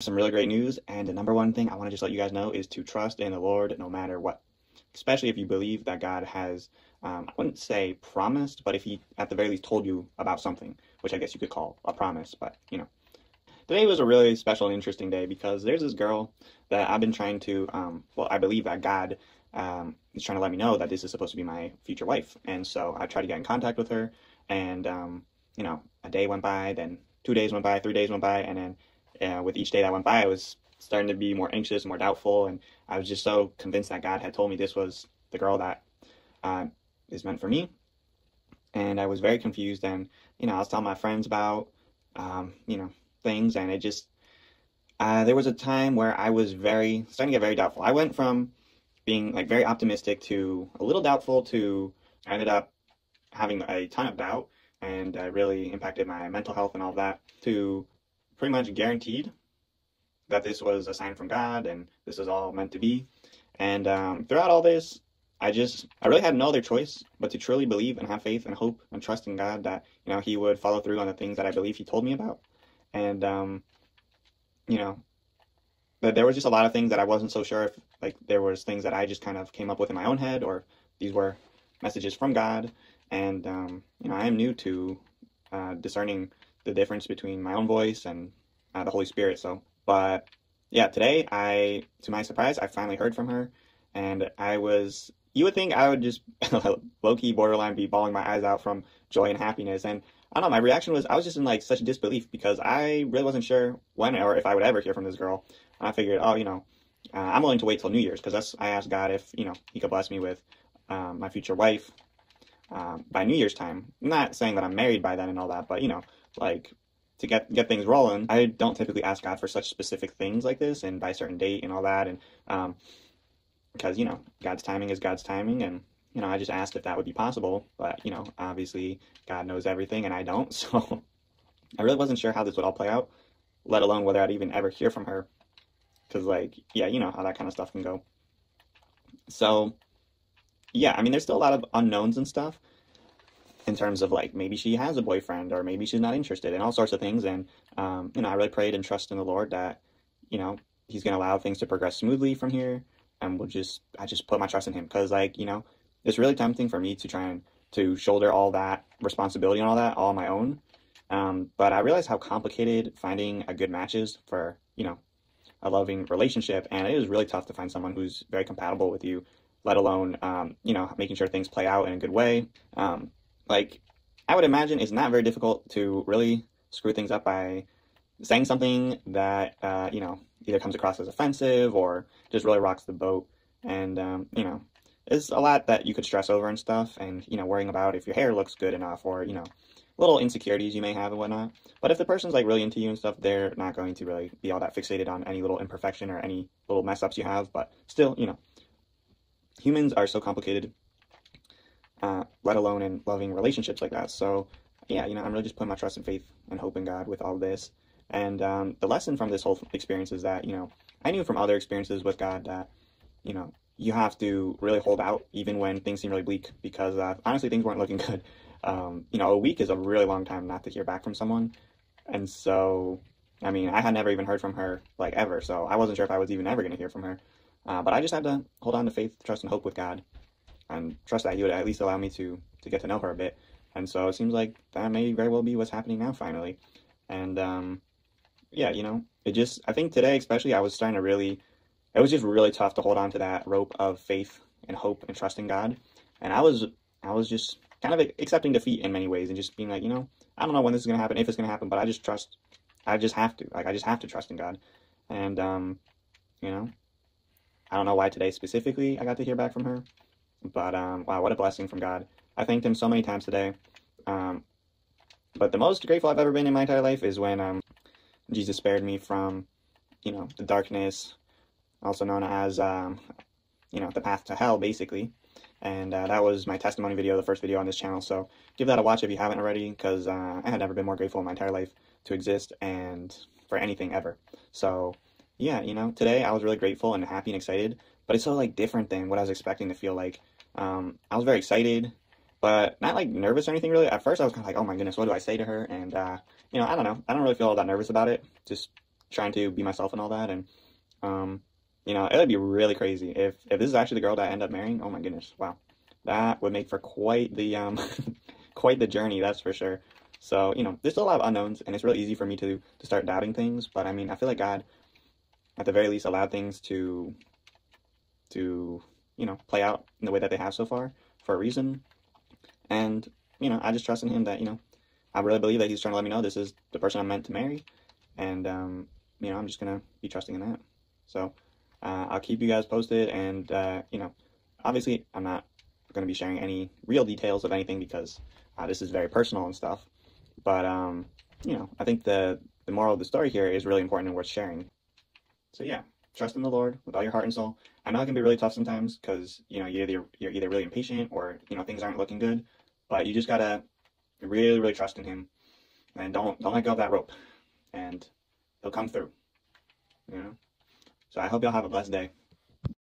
some really great news. And the number one thing I want to just let you guys know is to trust in the Lord no matter what. Especially if you believe that God has, um, I wouldn't say promised, but if He at the very least told you about something, which I guess you could call a promise, but you know. Today was a really special and interesting day because there's this girl that I've been trying to, um, well, I believe that God um, is trying to let me know that this is supposed to be my future wife. And so I tried to get in contact with her, and, um, you know, a day went by, then two days went by, three days went by, and then uh, with each day that went by, I was starting to be more anxious, more doubtful, and I was just so convinced that God had told me this was the girl that uh, is meant for me. And I was very confused, and you know, I was telling my friends about, um, you know, things, and it just uh, there was a time where I was very starting to get very doubtful. I went from being like very optimistic to a little doubtful to I ended up having a ton of doubt, and uh, really impacted my mental health and all that to pretty much guaranteed that this was a sign from God and this is all meant to be. And um, throughout all this, I just I really had no other choice but to truly believe and have faith and hope and trust in God that you know He would follow through on the things that I believe He told me about. And um, you know, but there was just a lot of things that I wasn't so sure if like there was things that I just kind of came up with in my own head or these were messages from God. And um, you know, I am new to uh, discerning the difference between my own voice and uh, the Holy Spirit. So, but yeah, today I, to my surprise, I finally heard from her, and I was. You would think I would just low key borderline be bawling my eyes out from joy and happiness, and I don't know. My reaction was I was just in like such disbelief because I really wasn't sure when or if I would ever hear from this girl. And I figured, oh, you know, uh, I'm willing to wait till New Year's because that's I asked God if you know He could bless me with um, my future wife um, by New Year's time. I'm not saying that I'm married by then and all that, but you know, like to get get things rolling, I don't typically ask God for such specific things like this and by a certain date and all that, and um, because you know God's timing is God's timing, and you know I just asked if that would be possible, but you know obviously God knows everything and I don't, so I really wasn't sure how this would all play out, let alone whether I'd even ever hear from her, because like yeah, you know how that kind of stuff can go. So yeah, I mean there's still a lot of unknowns and stuff, in terms of like maybe she has a boyfriend or maybe she's not interested and all sorts of things. And um, you know, I really prayed and trust in the Lord that you know He's going to allow things to progress smoothly from here, and we'll just I just put my trust in Him because like you know it's really tempting for me to try and to shoulder all that responsibility and all that all on my own. Um, but I realized how complicated finding a good match is for you know a loving relationship, and it is really tough to find someone who's very compatible with you let alone um, you know making sure things play out in a good way. Um, like I would imagine it's not very difficult to really screw things up by saying something that uh, you know either comes across as offensive or just really rocks the boat. And um, you know, it's a lot that you could stress over and stuff, and you know, worrying about if your hair looks good enough or you know, little insecurities you may have and whatnot. But if the person's like really into you and stuff, they're not going to really be all that fixated on any little imperfection or any little mess ups you have. But still, you know, humans are so complicated uh, let alone in loving relationships like that. So, yeah, you know, I'm really just putting my trust and faith and hope in God with all this. And um, the lesson from this whole experience is that, you know, I knew from other experiences with God that, you know, you have to really hold out even when things seem really bleak because uh, honestly, things weren't looking good. Um, you know, a week is a really long time not to hear back from someone. And so, I mean, I had never even heard from her like ever. So I wasn't sure if I was even ever going to hear from her. Uh, but I just had to hold on to faith, trust, and hope with God and trust that he would at least allow me to to get to know her a bit. And so it seems like that may very well be what's happening now, finally. And um, yeah, you know, it just I think today especially I was starting to really, it was just really tough to hold on to that rope of faith and hope and trust in God. And I was I was just kind of accepting defeat in many ways and just being like, you know, I don't know when this is gonna happen, if it's gonna happen, but I just trust. I just have to. Like I just have to trust in God. And um, you know, I don't know why today specifically I got to hear back from her. But um, wow, what a blessing from God. I thanked Him so many times today. Um, but the most grateful I've ever been in my entire life is when um, Jesus spared me from, you know, the darkness, also known as, um, you know, the path to hell, basically. And uh, that was my testimony video, the first video on this channel. So give that a watch if you haven't already, because uh, I had never been more grateful in my entire life to exist and for anything ever. So yeah, you know, today I was really grateful and happy and excited but it's so like different than what I was expecting to feel like. Um, I was very excited, but not like nervous or anything really. At first, I was kind of like, oh my goodness, what do I say to her? And uh, you know, I don't know. I don't really feel all that nervous about it. Just trying to be myself and all that. And, um, you know, it would be really crazy if, if this is actually the girl that I end up marrying. Oh my goodness. Wow. That would make for quite the, um, quite the journey. That's for sure. So, you know, there's still a lot of unknowns and it's really easy for me to, to start doubting things. But I mean, I feel like God, at the very least, allowed things to, to, you know, play out in the way that they have so far for a reason. And, you know, I just trust in him that, you know, I really believe that he's trying to let me know this is the person I'm meant to marry. And, um, you know, I'm just going to be trusting in that. So uh, I'll keep you guys posted. And, uh, you know, obviously I'm not going to be sharing any real details of anything because uh, this is very personal and stuff. But, um, you know, I think the, the moral of the story here is really important and worth sharing. So yeah, trust in the Lord with all your heart and soul. I know it can be really tough sometimes because, you know, you're either, you're either really impatient or, you know, things aren't looking good. But you just got to really, really trust in him, and don't don't let go of that rope, and he'll come through. You know. So I hope y'all have a blessed day.